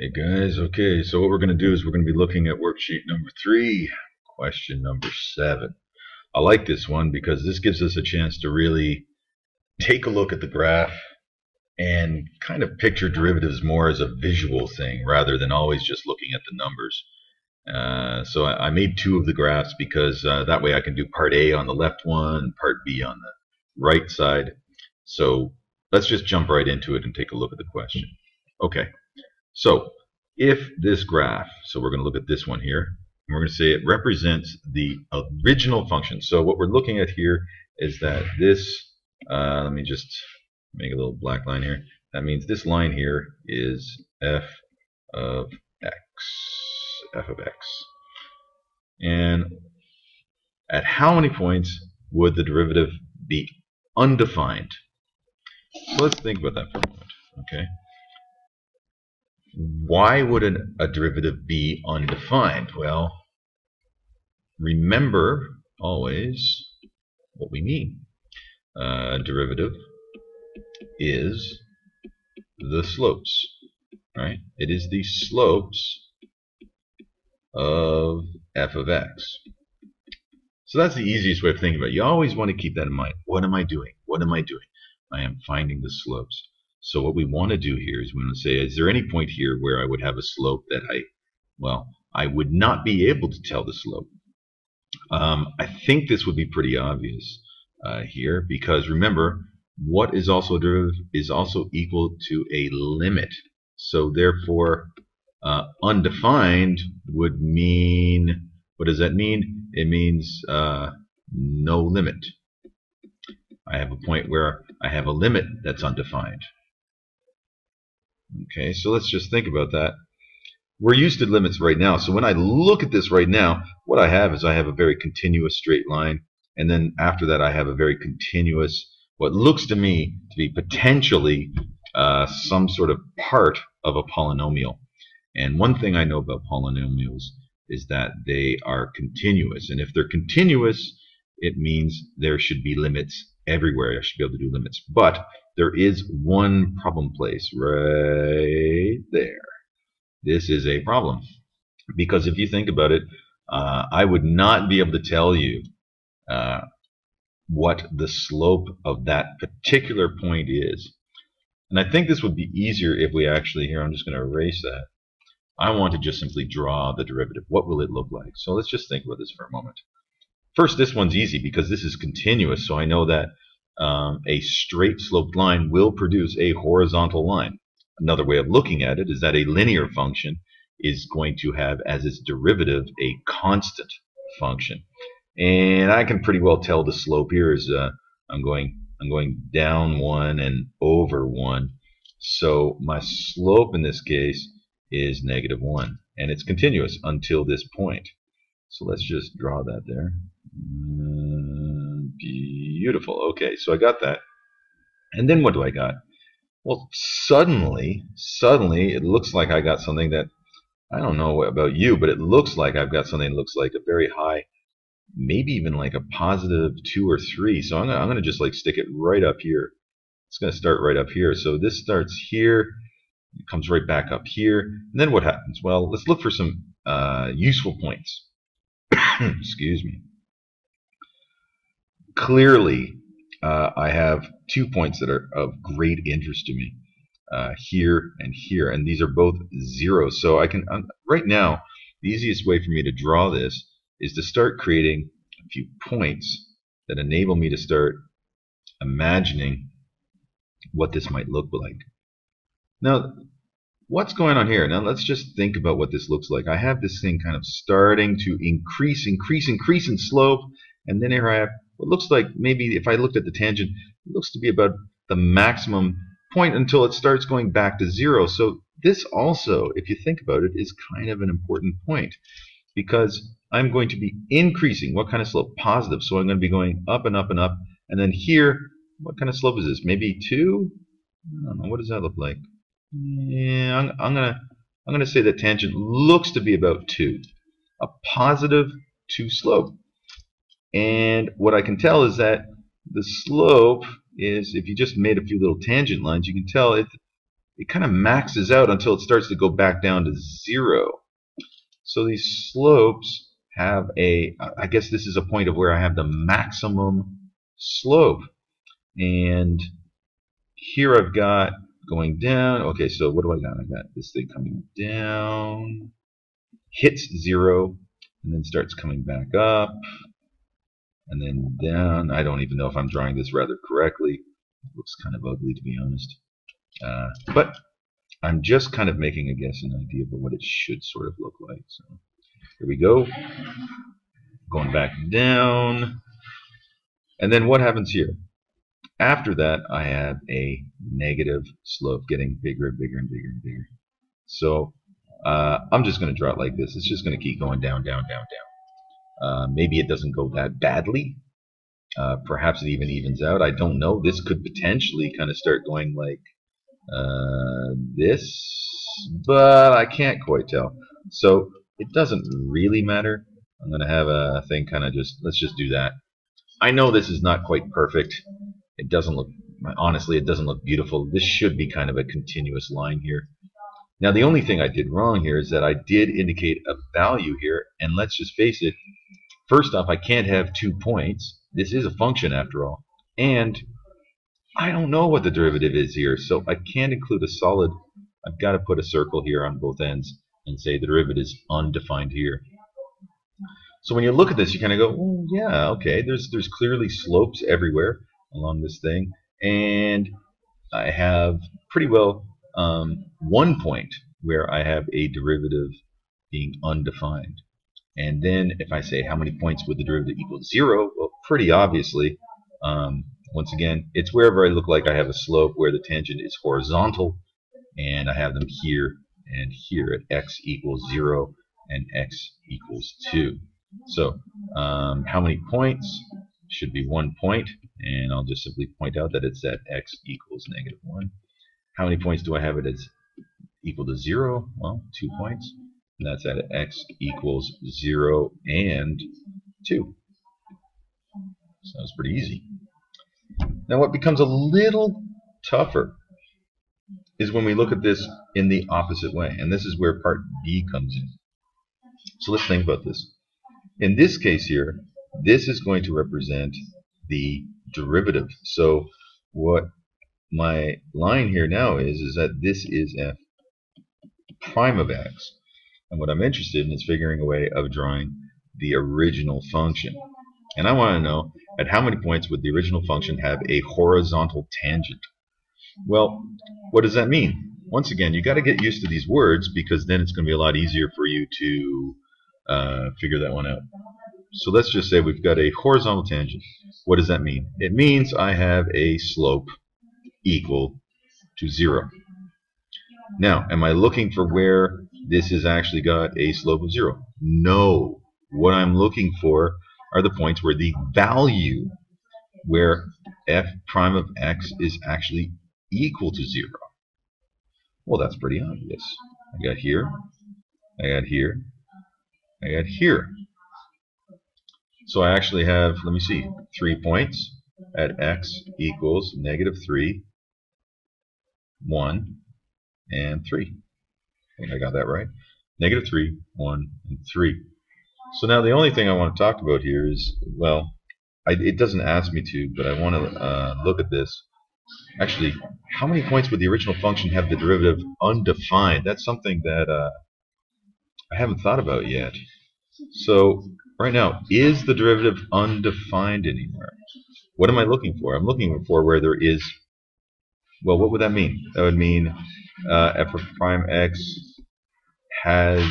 Hey guys, okay, so what we're going to do is we're going to be looking at worksheet number three, question number seven. I like this one because this gives us a chance to really take a look at the graph and kind of picture derivatives more as a visual thing rather than always just looking at the numbers. Uh, so I, I, made two of the graphs because uh, that way I can do part A on the left one, part B on the right side. So let's just jump right into it and take a look at the question. Okay. So if this graph, so we're going to look at this one here, and we're going to say it represents the original function. So what we're looking at here is that this, uh, let me just make a little black line here. That means this line here is f of x, f of x. And at how many points would the derivative be undefined? So let's think about that for a moment. Okay. Why would an, a derivative be undefined? Well, remember always what we mean. Uh, derivative is the slopes, right? It is the slopes of f of x. So that's the easiest way of thinking about it. You always want to keep that in mind. What am I doing? What am I doing? I am finding the slopes. So what we want to do here is we want to say, is there any point here where I would have a slope that I, well, I would not be able to tell the slope. Um, I think this would be pretty obvious uh, here because remember, what is also a derivative is also equal to a limit. So therefore, uh, undefined would mean, what does that mean? It means uh, no limit. I have a point where I have a limit that's undefined. Okay, so let's just think about that. We're used to limits right now. So when I look at this right now, what I have is I have a very continuous straight line. And then after that, I have a very continuous, what looks to me to be potentially uh, some sort of part of a polynomial. And one thing I know about polynomials is that they are continuous. And if they're continuous, it means there should be limits everywhere. I should be able to do limits. But there is one problem place right there. This is a problem. Because if you think about it, uh, I would not be able to tell you uh, what the slope of that particular point is. And I think this would be easier if we actually, here I'm just going to erase that. I want to just simply draw the derivative. What will it look like? So let's just think about this for a moment. First, this one's easy because this is continuous, so I know that um, a straight sloped line will produce a horizontal line. Another way of looking at it is that a linear function is going to have as its derivative a constant function. And I can pretty well tell the slope here is uh, I'm going I'm going down one and over one. So my slope in this case is negative one. And it's continuous until this point. So let's just draw that there. Beautiful. Okay, so I got that. And then what do I got? Well, suddenly, suddenly, it looks like I got something that, I don't know about you, but it looks like I've got something that looks like a very high, maybe even like a positive 2 or 3. So I'm going I'm to just like stick it right up here. It's going to start right up here. So this starts here, it comes right back up here. And then what happens? Well, let's look for some uh, useful points. Excuse me clearly, uh, I have two points that are of great interest to me uh, here and here, and these are both zeros. So I can um, right now the easiest way for me to draw this is to start creating a few points that enable me to start imagining what this might look like. Now, what's going on here? Now let's just think about what this looks like. I have this thing kind of starting to increase, increase, increase in slope, and then here I have what looks like maybe if I looked at the tangent, it looks to be about the maximum point until it starts going back to zero. So this also, if you think about it, is kind of an important point because I'm going to be increasing. What kind of slope? Positive. So I'm going to be going up and up and up. And then here, what kind of slope is this? Maybe 2? I don't know. What does that look like? Yeah, I'm, I'm going to I'm going to say that tangent looks to be about 2. A positive 2 slope. And what I can tell is that the slope is, if you just made a few little tangent lines, you can tell it, it kind of maxes out until it starts to go back down to zero. So these slopes have a, I guess this is a point of where I have the maximum slope. And here I've got going down. Okay, so what do I got? I got this thing coming down, hits zero, and then starts coming back up, and then down. I don't even know if I'm drawing this rather correctly. It looks kind of ugly, to be honest. Uh, but I'm just kind of making a guess, an idea of what it should sort of look like. So here we go. Going back down. And then what happens here? After that, I have a negative slope getting bigger and bigger and bigger and bigger. So uh, I'm just going to draw it like this. It's just going to keep going down, down, down, down. Uh, maybe it doesn't go that badly. Uh, perhaps it even evens out. I don't know. This could potentially kind of start going like uh, this, but I can't quite tell. So it doesn't really matter. I'm going to have a thing kind of just, let's just do that. I know this is not quite perfect. It doesn't look, honestly, it doesn't look beautiful. This should be kind of a continuous line here. Now, the only thing I did wrong here is that I did indicate a value here, and let's just face it, first off, I can't have two points. This is a function after all. And I don't know what the derivative is here, so I can't include a solid. I've got to put a circle here on both ends and say the derivative is undefined here. So when you look at this, you kind of go, oh, yeah, okay, there's, there's clearly slopes everywhere along this thing. And I have pretty well um, one point where I have a derivative being undefined. And then if I say how many points would the derivative equal zero, well, pretty obviously, um, once again, it's wherever I look like I have a slope where the tangent is horizontal, and I have them here and here at x equals 0 and x equals 2. So um, how many points? Should be one point, and I'll just simply point out that it's at x equals negative 1. How many points do I have it as equal to 0? Well, 2 points. And that's at x equals 0 and 2. So that's pretty easy. Now what becomes a little tougher is when we look at this in the opposite way. And this is where part B comes in. So let's think about this. In this case here, this is going to represent the derivative. So what my line here now is, is that this is f prime of x. And what I'm interested in is figuring a way of drawing the original function. And I want to know at how many points would the original function have a horizontal tangent? Well, what does that mean? Once again, you got to get used to these words because then it's going to be a lot easier for you to uh, figure that one out. So let's just say we've got a horizontal tangent. What does that mean? It means I have a slope equal to 0. Now, am I looking for where this has actually got a slope of 0? No. What I'm looking for are the points where the value where f prime of x is actually equal to 0. Well, that's pretty obvious. I got here, I got here, I got here. So I actually have, let me see, three points at x equals negative 3, 1, and 3. I think I got that right. Negative 3, 1, and 3. So now the only thing I want to talk about here is, well, I, it doesn't ask me to, but I want to uh, look at this. Actually, how many points would the original function have the derivative undefined? That's something that uh, I haven't thought about yet. So right now, is the derivative undefined anywhere? What am I looking for? I'm looking for where there is, well, what would that mean? That would mean uh, f of prime x has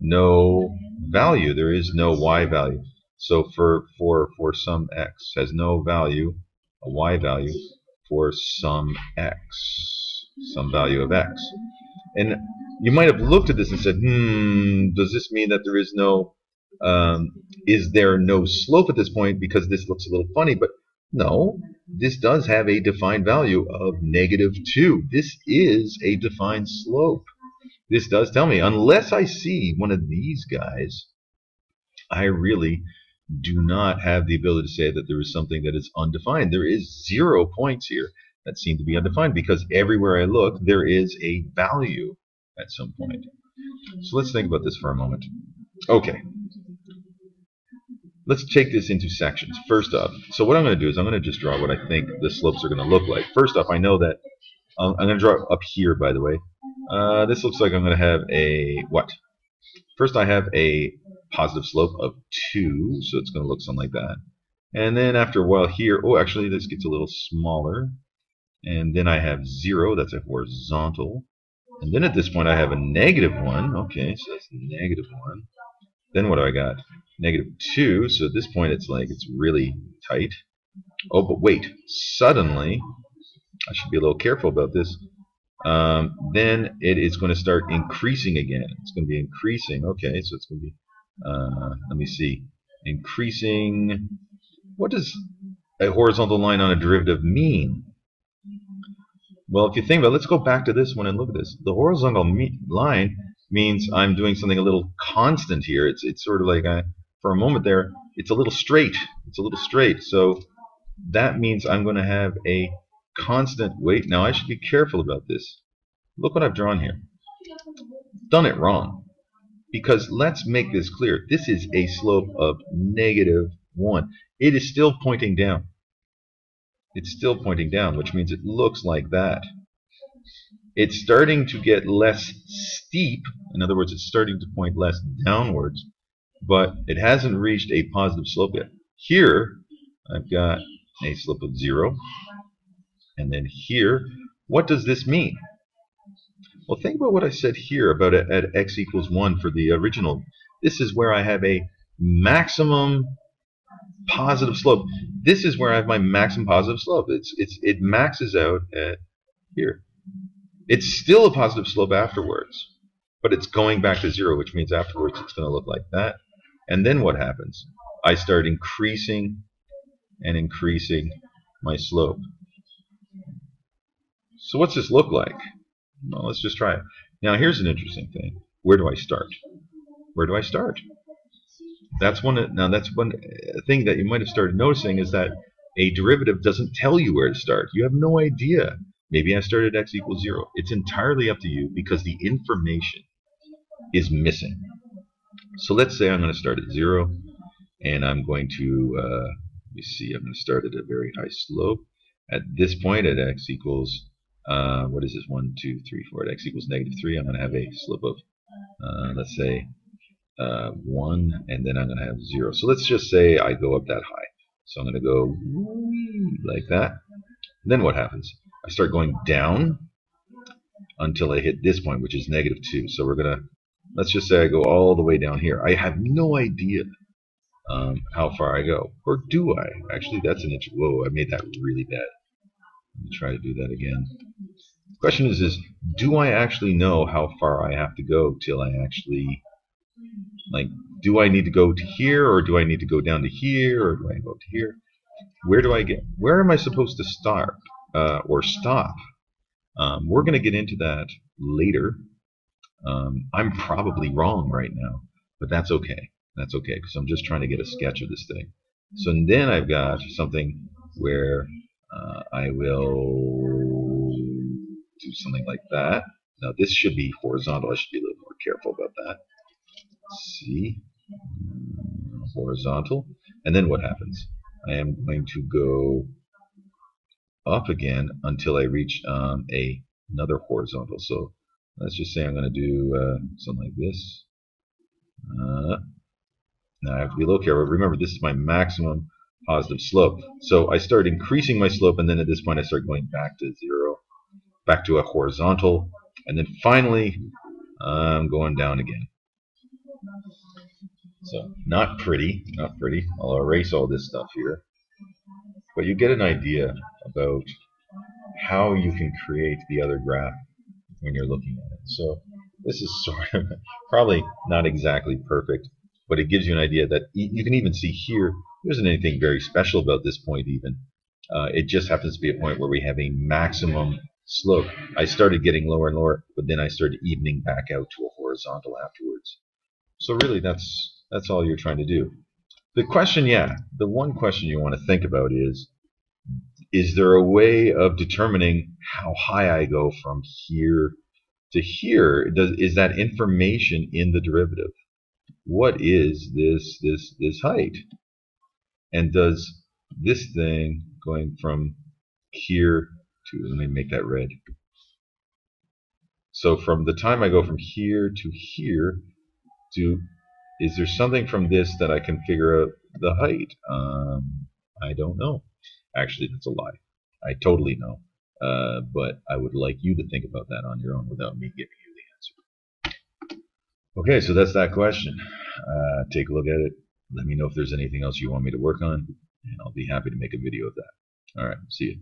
no value. There is no y value. So for for for some x has no value, a y value for some x, some value of x. And you might have looked at this and said, hmm, does this mean that there is no, um, is there no slope at this point because this looks a little funny? But no, this does have a defined value of negative 2. This is a defined slope this does tell me, unless I see one of these guys, I really do not have the ability to say that there is something that is undefined. There is zero points here that seem to be undefined because everywhere I look, there is a value at some point. So let's think about this for a moment. Okay. Let's take this into sections. First off, so what I'm going to do is I'm going to just draw what I think the slopes are going to look like. First off, I know that um, I'm going to draw up here, by the way. Uh, this looks like I'm going to have a, what? First I have a positive slope of 2, so it's going to look something like that. And then after a while here, oh, actually this gets a little smaller. And then I have 0, that's a horizontal. And then at this point I have a negative 1. Okay, so that's negative 1. Then what do I got? Negative 2. So at this point it's like it's really tight. Oh, but wait. Suddenly, I should be a little careful about this. Um, then it is going to start increasing again. It's going to be increasing. Okay, so it's going to be, uh, let me see, increasing. What does a horizontal line on a derivative mean? Well, if you think about it, let's go back to this one and look at this. The horizontal me line means I'm doing something a little constant here. It's it's sort of like I, for a moment there, it's a little straight. It's a little straight. So that means I'm going to have a constant weight. Now I should be careful about this. Look what I've drawn here. Done it wrong. Because let's make this clear. This is a slope of negative 1. It is still pointing down it's still pointing down, which means it looks like that. It's starting to get less steep. In other words, it's starting to point less downwards, but it hasn't reached a positive slope yet. Here, I've got a slope of 0. And then here, what does this mean? Well, think about what I said here about it at x equals 1 for the original. This is where I have a maximum positive slope. This is where I have my maximum positive slope. It's it's it maxes out at here. It's still a positive slope afterwards, but it's going back to zero, which means afterwards it's going to look like that. And then what happens? I start increasing and increasing my slope. So what's this look like? Well, let's just try it. Now here's an interesting thing. Where do I start? Where do I start? That's one. Now that's one thing that you might have started noticing is that a derivative doesn't tell you where to start. You have no idea. Maybe I started at x equals zero. It's entirely up to you because the information is missing. So let's say I'm going to start at zero, and I'm going to uh, let me see. I'm going to start at a very high slope. At this point, at x equals uh, what is this? One, two, three, four. At x equals negative three, I'm going to have a slope of uh, let's say uh, 1, and then I'm going to have 0. So let's just say I go up that high. So I'm going to go like that. Then what happens? I start going down until I hit this point, which is negative 2. So we're going to, let's just say I go all the way down here. I have no idea um, how far I go. Or do I? Actually, that's an interesting, whoa, I made that really bad. Let me try to do that again. The question is, is do I actually know how far I have to go till I actually like, do I need to go to here, or do I need to go down to here, or do I go to here? Where do I get? Where am I supposed to start uh, or stop? Um, we're going to get into that later. Um, I'm probably wrong right now, but that's okay. That's okay because I'm just trying to get a sketch of this thing. So then I've got something where uh, I will do something like that. Now this should be horizontal. I should be a little more careful about that. See, horizontal. And then what happens? I am going to go up again until I reach um, a another horizontal. So let's just say I'm going to do uh, something like this. Uh, now I have to be a little careful. Remember, this is my maximum positive slope. So I start increasing my slope, and then at this point I start going back to zero, back to a horizontal, and then finally I'm going down again. So not pretty, not pretty. I'll erase all this stuff here. But you get an idea about how you can create the other graph when you're looking at it. So this is sort of probably not exactly perfect, but it gives you an idea that you can even see here, there isn't anything very special about this point even. Uh, it just happens to be a point where we have a maximum slope. I started getting lower and lower, but then I started evening back out to a horizontal afterwards. So really, that's that's all you're trying to do. The question, yeah, the one question you want to think about is, is there a way of determining how high I go from here to here? Does is that information in the derivative? What is this this this height? And does this thing going from here to let me make that red. So from the time I go from here to here to is there something from this that I can figure out the height? Um, I don't know. Actually, that's a lie. I totally know. Uh, but I would like you to think about that on your own without me giving you the answer. Okay, so that's that question. Uh, take a look at it. Let me know if there's anything else you want me to work on, and I'll be happy to make a video of that. All right, see you.